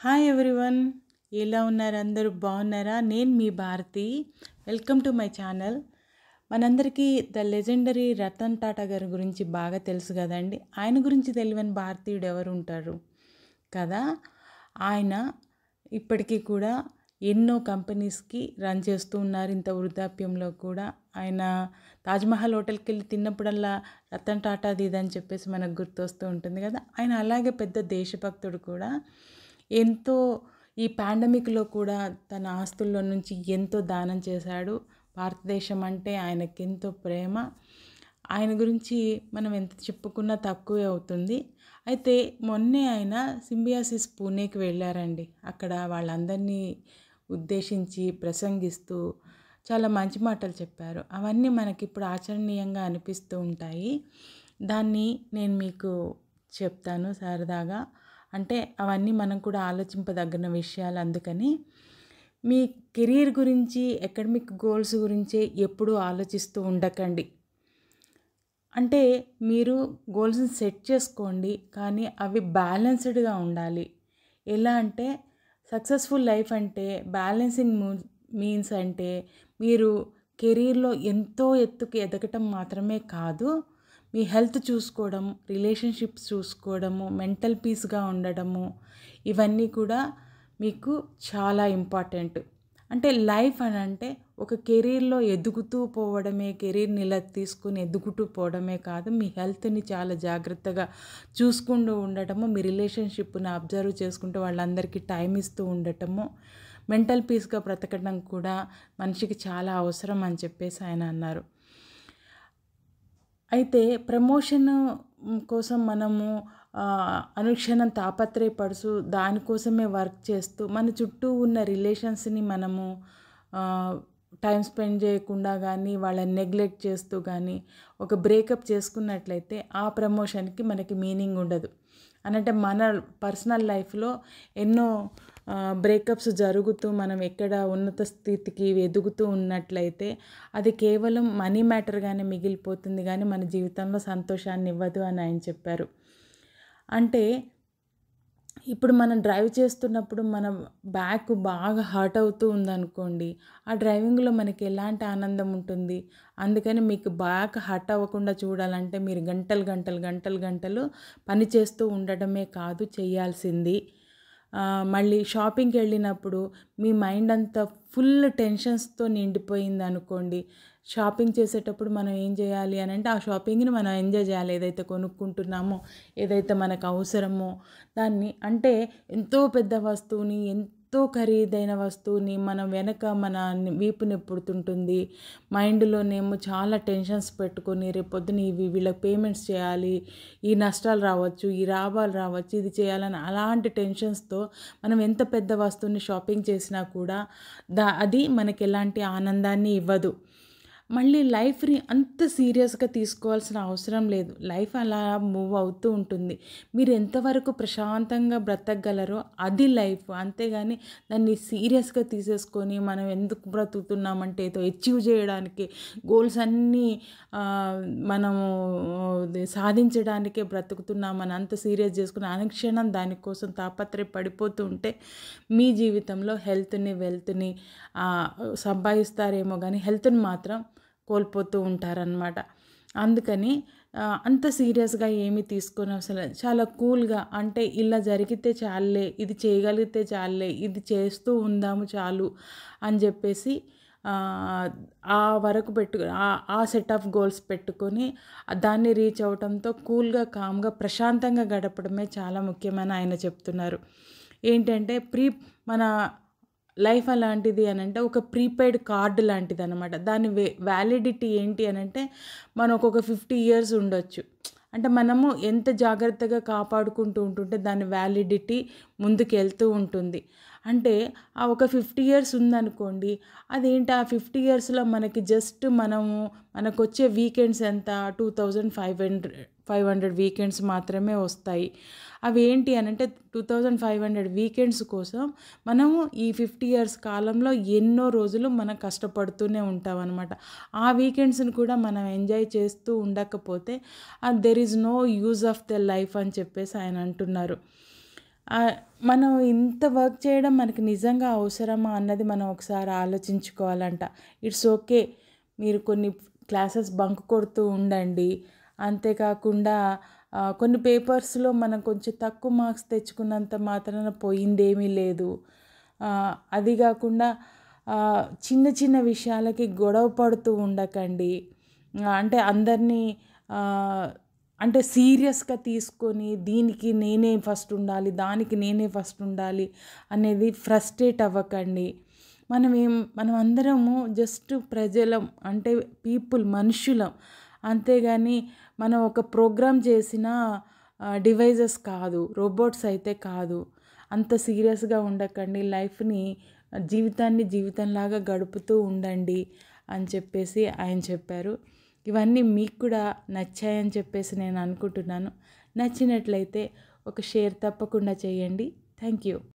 Hi everyone ఎలా ఉన్నారు? అందరూ బాగున్నారా? నేను మీ Bharati. Welcome to my channel మనందరికీ ద లెజెండరీ రతన్ టాటా గారి గురించి బాగా తెలుసు కదండి. ఆయన గురించి తెలియని భారతీయుడు ఎవరు ఉంటారు? కదా? ఆయన ఇప్పటికీ కూడా ఎన్నో కంపెనీస్కి రన్ చేస్తూ ఉన్నారు. ఇంత వృద్ధాప్యంలో కూడా ఆయన తాజ్మహల్ హోటల్కి వెళ్ళి తిన్నప్పుడల్లా రతన్ టాటాది ఇదని చెప్పేసి మనకు గుర్తొస్తూ ఉంటుంది కదా? ఆయన అలాగే పెద్ద దేశభక్తుడు కూడా. ఎంతో ఈ పాండమిక్లో కూడా తన ఆస్తుల్లో నుంచి ఎంతో దానం చేశాడు. భారతదేశం అంటే ఆయనకి ఎంతో ప్రేమ. ఆయన గురించి మనం ఎంత చెప్పుకున్నా తక్కువే అవుతుంది. అయితే మొన్నే ఆయన సింబియాసిస్ పూణేకి వెళ్ళారండి. అక్కడ వాళ్ళందరినీ ఉద్దేశించి ప్రసంగిస్తూ చాలా మంచి మాటలు చెప్పారు. అవన్నీ మనకి ఇప్పుడు ఆచరణీయంగా అనిపిస్తూ ఉంటాయి. దాన్ని నేను మీకు చెప్తాను సరదాగా అంటే అవన్నీ మనం కూడా ఆలోచింపదగిన విషయాలు అందుకని మీ కెరీర్ గురించి అకాడమిక్ గోల్స్ గురించి ఎప్పుడూ ఆలోచిస్తూ ఉండకండి. అంటే మీరు గోల్స్ని సెట్ చేసుకోండి కానీ అవి బ్యాలెన్స్డ్గా ఉండాలి. ఎలా అంటే సక్సెస్ఫుల్ లైఫ్ అంటే బ్యాలెన్సింగ్ మీన్స్ అంటే మీరు కెరీర్లో ఎంతో ఎత్తుకు ఎదగటం మాత్రమే కాదు మీ హెల్త్ చూసుకోవడం రిలేషన్షిప్స్ చూసుకోవడము మెంటల్ పీస్గా ఉండడము ఇవన్నీ కూడా మీకు చాలా ఇంపార్టెంట్. అంటే లైఫ్ అని అంటే ఒక కెరీర్లో ఎదుగుతూ పోవడమే కెరీర్ని ఇలా తీసుకుని ఎదుగుతూ పోవడమే కాదు మీ హెల్త్ని చాలా జాగ్రత్తగా చూసుకుంటూ ఉండటము మీ రిలేషన్షిప్ని అబ్జర్వ్ చేసుకుంటూ వాళ్ళందరికీ టైం ఇస్తూ ఉండటము మెంటల్ పీస్గా బ్రతకడం కూడా మనిషికి చాలా అవసరం అని చెప్పేసి ఆయన అన్నారు. అయితే ప్రమోషన్ కోసం మనము అనుక్షణం తాపత్రయపడుతూ దానికోసమే వర్క్ చేస్తూ మన చుట్టూ ఉన్న రిలేషన్స్ని మనము టైం స్పెండ్ చేయకుండా కానీ వాళ్ళని నెగ్లెక్ట్ చేస్తూ కానీ ఒక బ్రేకప్ చేసుకున్నట్లయితే ఆ ప్రమోషన్కి మనకి మీనింగ్ ఉండదు. అనంటే మన పర్సనల్ లైఫ్లో ఎన్నో బ్రేకప్స్ జరుగుతూ మనం ఎక్కడ ఉన్నత స్థితికి ఎదుగుతూ ఉన్నట్లయితే అది కేవలం మనీ మ్యాటర్గానే మిగిలిపోతుంది. కానీ మన జీవితంలో సంతోషాన్ని ఇవ్వదు అని ఆయన చెప్పారు. అంటే ఇప్పుడు మనం డ్రైవ్ చేస్తున్నప్పుడు మన బ్యాక్ బాగా హర్ట్ అవుతూ ఉందనుకోండి ఆ డ్రైవింగ్లో మనకి ఎలాంటి ఆనందం ఉంటుంది? అందుకని మీకు బ్యాక్ హర్ట్ అవ్వకుండా చూడాలంటే మీరు గంటలు గంటలు గంటలు గంటలు పని చేస్తూ ఉండడమే కాదు చేయాల్సింది. మళ్ళీ షాపింగ్కి వెళ్ళినప్పుడు మీ మైండ్ అంతా ఫుల్ టెన్షన్స్తో నిండిపోయింది అనుకోండి. షాపింగ్ చేసేటప్పుడు మనం ఏం చేయాలి అని అంటే ఆ షాపింగ్ని మనం ఎంజాయ్ చేయాలి. ఏదైతే కొనుక్కుంటున్నామో ఏదైతే మనకు అవసరమో దాన్ని. అంటే ఎంతో పెద్ద వస్తువుని ఎంత ఎంతో ఖరీదైన వస్తువుని మనం వెనక మన వీపు నొప్పుడుతుంటుంది మైండ్లోనేమో చాలా టెన్షన్స్ పెట్టుకొని రేపొద్దున ఇవి వీళ్ళకి పేమెంట్స్ చేయాలి ఈ నష్టాలు రావచ్చు ఈ లాభాలు రావచ్చు ఇది చేయాలని అలాంటి టెన్షన్స్తో మనం ఎంత పెద్ద వస్తువుని షాపింగ్ చేసినా కూడా దా అది మనకి ఎలాంటి ఆనందాన్ని ఇవ్వదు. మళ్ళీ లైఫ్ని అంత సీరియస్గా తీసుకోవాల్సిన అవసరం లేదు. లైఫ్ అలా మూవ్ అవుతూ ఉంటుంది. మీరు ఎంతవరకు ప్రశాంతంగా బ్రతకగలరో అది లైఫ్. అంతేగాని దాన్ని సీరియస్గా తీసేసుకొని మనం ఎందుకు బ్రతుకుతున్నామంటే ఏదో అచీవ్ చేయడానికి గోల్స్ అన్నీ మనము సాధించడానికే బ్రతుకుతున్నామని అంత సీరియస్ చేసుకుని అనుక్షణం దానికోసం తాపత్రయ పడిపోతూ ఉంటే మీ జీవితంలో హెల్త్ని వెల్త్ని సంపాదిస్తారేమో కానీ హెల్త్ని మాత్రం కోల్పోతూ ఉంటారనమాట అందుకని అంత సీరియస్గా ఏమీ తీసుకొని అసలు చాలా కూల్గా అంటే ఇలా జరిగితే చాలే ఇది చేయగలిగితే చాలే ఇది చేస్తూ ఉందాము చాలు అని చెప్పేసి ఆ వరకు పెట్టు ఆ సెట్ ఆఫ్ గోల్స్ పెట్టుకొని దాన్ని రీచ్ అవడంతో కూల్గా కామ్గా ప్రశాంతంగా గడపడమే చాలా ముఖ్యమని ఆయన చెప్తున్నారు. ఏంటంటే ప్రీ మన లైఫ్ అలాంటిది అని అంటే ఒక ప్రీపెయిడ్ కార్డు లాంటిది అనమాట దాని వే వ్యాలిడిటీ ఏంటి అని అంటే మనం ఒక ఫిఫ్టీ ఇయర్స్ ఉండొచ్చు. అంటే మనము ఎంత జాగ్రత్తగా కాపాడుకుంటూ ఉంటుంటే దాని వ్యాలిడిటీ ముందుకు వెళ్తూ ఉంటుంది. అంటే ఆ ఒక ఫిఫ్టీ ఇయర్స్ ఉందనుకోండి అదేంటి ఆ ఫిఫ్టీ ఇయర్స్లో మనకి జస్ట్ మనము మనకు వచ్చే వీకెండ్స్ ఎంత? Two thousand five hundred five hundred weekends మాత్రమే వస్తాయి. అవి ఏంటి అని అంటే two thousand five hundred weekends కోసం మనము ఈ ఫిఫ్టీ ఇయర్స్ కాలంలో ఎన్నో రోజులు మనం కష్టపడుతూనే ఉంటాం అనమాట ఆ వీకెండ్స్ని కూడా మనం ఎంజాయ్ చేస్తూ ఉండకపోతే there is no use of the life అని చెప్పేసి ఆయన అంటున్నారు. మనం ఇంత వర్క్ చేయడం మనకి నిజంగా అవసరమా అన్నది మనం ఒకసారి ఆలోచించుకోవాలంట. ఇట్స్ ఓకే మీరు కొన్ని క్లాసెస్ బంక్ కొడుతూ ఉండండి. అంతేకాకుండా కొన్ని పేపర్స్లో మనం కొంచెం తక్కువ మార్క్స్ తెచ్చుకున్నంత మాత్రాన పోయిందేమీ లేదు. అది కాకుండా చిన్న చిన్న విషయాలకి గొడవ పడుతూ ఉండకండి. అంటే అందరినీ అంటే సీరియస్గా తీసుకొని దీనికి నేనే ఫస్ట్ ఉండాలి దానికి నేనే ఫస్ట్ ఉండాలి అనేది ఫ్రస్ట్రేట్ అవ్వకండి. మనం ఏం మనం అందరము జస్ట్ ప్రజలం అంటే పీపుల్ మనుషులం. అంతేగాని మనం ఒక ప్రోగ్రామ్ చేసిన డివైజెస్ కాదు రోబోట్స్ అయితే కాదు. అంత సీరియస్గా ఉండకండి లైఫ్ని జీవితాన్ని జీవితంలాగా గడుపుతూ ఉండండి అని చెప్పేసి ఆయన చెప్పారు. ఇవన్నీ మీకు కూడా నచ్చాయని చెప్పేసి నేను అనుకుంటున్నాను. నచ్చినట్లయితే ఒక షేర్ తప్పకుండా చేయండి. Thank you.